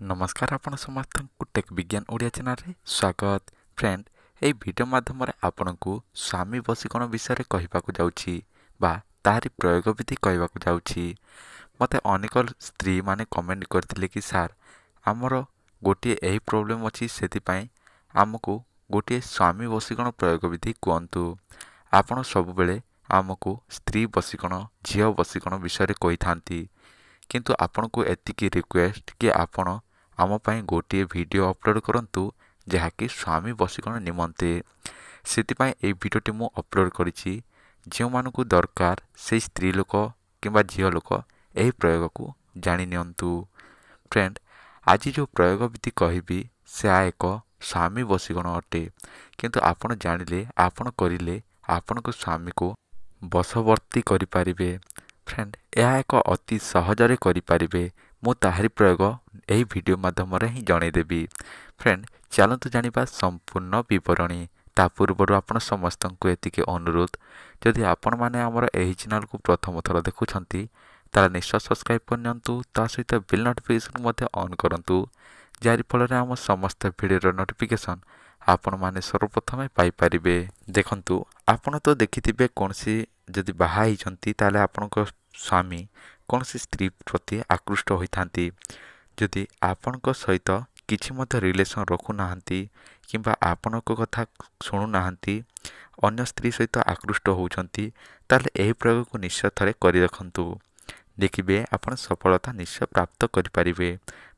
ନମସ୍କାର ଆପଣ ସମସ୍ତଙ୍କୁ ଟେକ୍ ବିଜ୍ଞାନ ଓଡ଼ିଆ ଚ୍ୟାନେଲରେ ସ୍ୱାଗତ। ଫ୍ରେଣ୍ଡ ଏହି ଭିଡ଼ିଓ ମାଧ୍ୟମରେ ଆପଣଙ୍କୁ ସ୍ୱାମୀ ବଶୀକରଣ ବିଷୟରେ କହିବାକୁ ଯାଉଛି ବା ତାହାରି ପ୍ରୟୋଗ ବିଧି କହିବାକୁ ଯାଉଛି। ମୋତେ ଅନେକ ସ୍ତ୍ରୀମାନେ କମେଣ୍ଟ କରିଥିଲେ କି ସାର୍ ଆମର ଗୋଟିଏ ଏହି ପ୍ରୋବ୍ଲେମ୍ ଅଛି ସେଥିପାଇଁ ଆମକୁ ଗୋଟିଏ ସ୍ୱାମୀ ବଶୀକରଣ ପ୍ରୟୋଗ ବିଧି କୁହନ୍ତୁ। ଆପଣ ସବୁବେଳେ ଆମକୁ ସ୍ତ୍ରୀ ବଶୀକରଣ ଝିଅ ବଶୀକରଣ ବିଷୟରେ କହିଥାନ୍ତି। କିନ୍ତୁ ଆପଣଙ୍କୁ ଏତିକି ରିକ୍ୱେଷ୍ଟ କି ଆପଣ ଆମ ପାଇଁ ଗୋଟିଏ ଭିଡ଼ିଓ ଅପଲୋଡ଼ କରନ୍ତୁ ଯାହାକି ସ୍ୱାମୀ ବଶୀକରଣ ନିମନ୍ତେ। ସେଥିପାଇଁ ଏହି ଭିଡ଼ିଓଟି ମୁଁ ଅପଲୋଡ଼ କରିଛି। ଯେଉଁମାନଙ୍କୁ ଦରକାର ସେଇ ସ୍ତ୍ରୀ ଲୋକ କିମ୍ବା ଝିଅ ଲୋକ ଏହି ପ୍ରୟୋଗକୁ ଜାଣି ନିଅନ୍ତୁ। ଫ୍ରେଣ୍ଡ ଆଜି ଯେଉଁ ପ୍ରୟୋଗ ବିଧି କହିବି ସେହା ଏକ ସ୍ୱାମୀ ବଶୀକରଣ ଅଟେ। କିନ୍ତୁ ଆପଣ ଜାଣିଲେ ଆପଣ କରିଲେ ଆପଣଙ୍କ ସ୍ୱାମୀକୁ ବଶବର୍ତ୍ତୀ କରିପାରିବେ। ଫ୍ରେଣ୍ଡ ଏହା ଏକ ଅତି ସହଜରେ କରିପାରିବେ। ମୁଁ ତାହାରି ପ୍ରୟୋଗ ଏହି ଭିଡ଼ିଓ ମାଧ୍ୟମରେ ହିଁ ଜଣାଇଦେବି। ଫ୍ରେଣ୍ଡ ଚାଲନ୍ତୁ ଜାଣିବା ସମ୍ପୂର୍ଣ୍ଣ ବିବରଣୀ। ତା ପୂର୍ବରୁ ଆପଣ ସମସ୍ତଙ୍କୁ ଏତିକି ଅନୁରୋଧ ଯଦି ଆପଣମାନେ ଆମର ଏହି ଚ୍ୟାନେଲକୁ ପ୍ରଥମ ଥର ଦେଖୁଛନ୍ତି ତାହେଲେ ନିଶ୍ଚୟ ସବସ୍କ୍ରାଇବ୍ କରିନିଅନ୍ତୁ ତା ସହିତ ବିଲ୍ ନୋଟିଫିକେସନ୍ ମଧ୍ୟ ଅନ୍ କରନ୍ତୁ ଯାହାରି ଫଳରେ ଆମ ସମସ୍ତ ଭିଡ଼ିଓର ନୋଟିଫିକେସନ୍ ଆପଣମାନେ ସର୍ବପ୍ରଥମେ ପାଇପାରିବେ। ଦେଖନ୍ତୁ ଆପଣ ତ ଦେଖିଥିବେ କୌଣସି ଯଦି ବାହା ହେଇଛନ୍ତି ତାହେଲେ ଆପଣଙ୍କ ସ୍ୱାମୀ କୌଣସି ସ୍ତ୍ରୀ ପ୍ରତି ଆକୃଷ୍ଟ ହୋଇଥାନ୍ତି। ଯଦି ଆପଣଙ୍କ ସହିତ କିଛି ମଧ୍ୟ ରିଲେସନ୍ ରଖୁନାହାନ୍ତି କିମ୍ବା ଆପଣଙ୍କ କଥା ଶୁଣୁନାହାନ୍ତି ଅନ୍ୟ ସ୍ତ୍ରୀ ସହିତ ଆକୃଷ୍ଟ ହେଉଛନ୍ତି ତାହେଲେ ଏହି ପ୍ରୟୋଗକୁ ନିଶ୍ଚୟ ଥରେ କରି ଦେଖନ୍ତୁ। ଦେଖିବେ ଆପଣ ସଫଳତା ନିଶ୍ଚୟ ପ୍ରାପ୍ତ କରିପାରିବେ।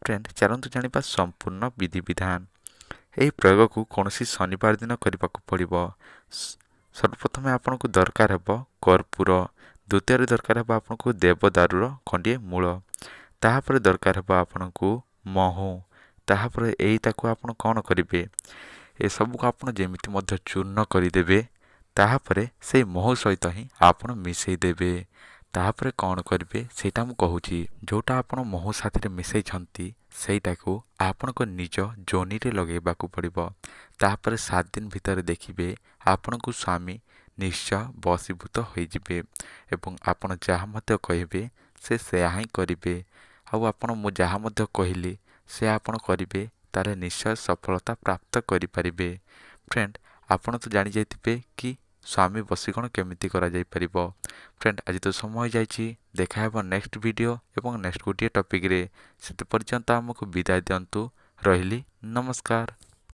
ଫ୍ରେଣ୍ଡ ଚାଲନ୍ତୁ ଜାଣିବା ସମ୍ପୂର୍ଣ୍ଣ ବିଧିବିଧାନ। ଏହି ପ୍ରୟୋଗକୁ କୌଣସି ଶନିବାର ଦିନ କରିବାକୁ ପଡ଼ିବ। ସର୍ବପ୍ରଥମେ ଆପଣଙ୍କୁ ଦରକାର ହେବ କର୍ପୂର। ଦ୍ୱିତୀୟରେ ଦରକାର ହେବ ଆପଣଙ୍କୁ ଦେବଦାରୁର ଖଣ୍ଡିଏ ମୂଳ। ତାହାପରେ ଦରକାର ହେବ ଆପଣଙ୍କୁ ମହୁ। ତାହାପରେ ଏଇଟାକୁ ଆପଣ କ'ଣ କରିବେ? ଏସବୁକୁ ଆପଣ ଯେମିତି ମଧ୍ୟ ଚୂର୍ଣ୍ଣ କରିଦେବେ ତାହାପରେ ସେଇ ମହୁ ସହିତ ହିଁ ଆପଣ ମିଶାଇ ଦେବେ ତାହାପରେ କ'ଣ କରିବେ? ସେଇଟା ମୁଁ କହୁଛି ଯେଉଁଟା ଆପଣ ମହୁ ସାଥିରେ ମିଶାଇଛନ୍ତି ସେଇଟାକୁ ଆପଣଙ୍କ ନିଜ ଜୋନିରେ ଲଗାଇବାକୁ ପଡ଼ିବ। ତାପରେ ସାତ ଦିନ ଭିତରେ ଦେଖିବେ ଆପଣଙ୍କୁ ସ୍ୱାମୀ ନିଶ୍ଚୟ ବଶୀଭୂତ ହୋଇଯିବେ ଏବଂ ଆପଣ ଯାହା ମଧ୍ୟ କହିବେ ସେ ସେୟା ହିଁ କରିବେ। ଆଉ ଆପଣ ମୁଁ ଯାହା ମଧ୍ୟ କହିଲି ସେ ଆପଣ କରିବେ ତାହେଲେ ନିଶ୍ଚୟ ସଫଳତା ପ୍ରାପ୍ତ କରିପାରିବେ। ଫ୍ରେଣ୍ଡ ଆପଣ ତ ଜାଣିଯାଇଥିବେ କି ସ୍ୱାମୀ ବଶୀକରଣ କେମିତି କରାଯାଇପାରିବ। ଫ୍ରେଣ୍ଡ ଆଜି ତ ସମୟ ହୋଇଯାଇଛି ଦେଖା ହେବ ନେକ୍ସଟ ଭିଡ଼ିଓ ଏବଂ ନେକ୍ସଟ ଗୋଟିଏ ଟପିକ୍ରେ। ସେତେ ପର୍ଯ୍ୟନ୍ତ ଆମକୁ ବିଦାୟ ଦିଅନ୍ତୁ। ରହିଲି ନମସ୍କାର।